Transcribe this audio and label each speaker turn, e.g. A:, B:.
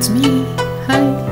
A: it's me. Hi.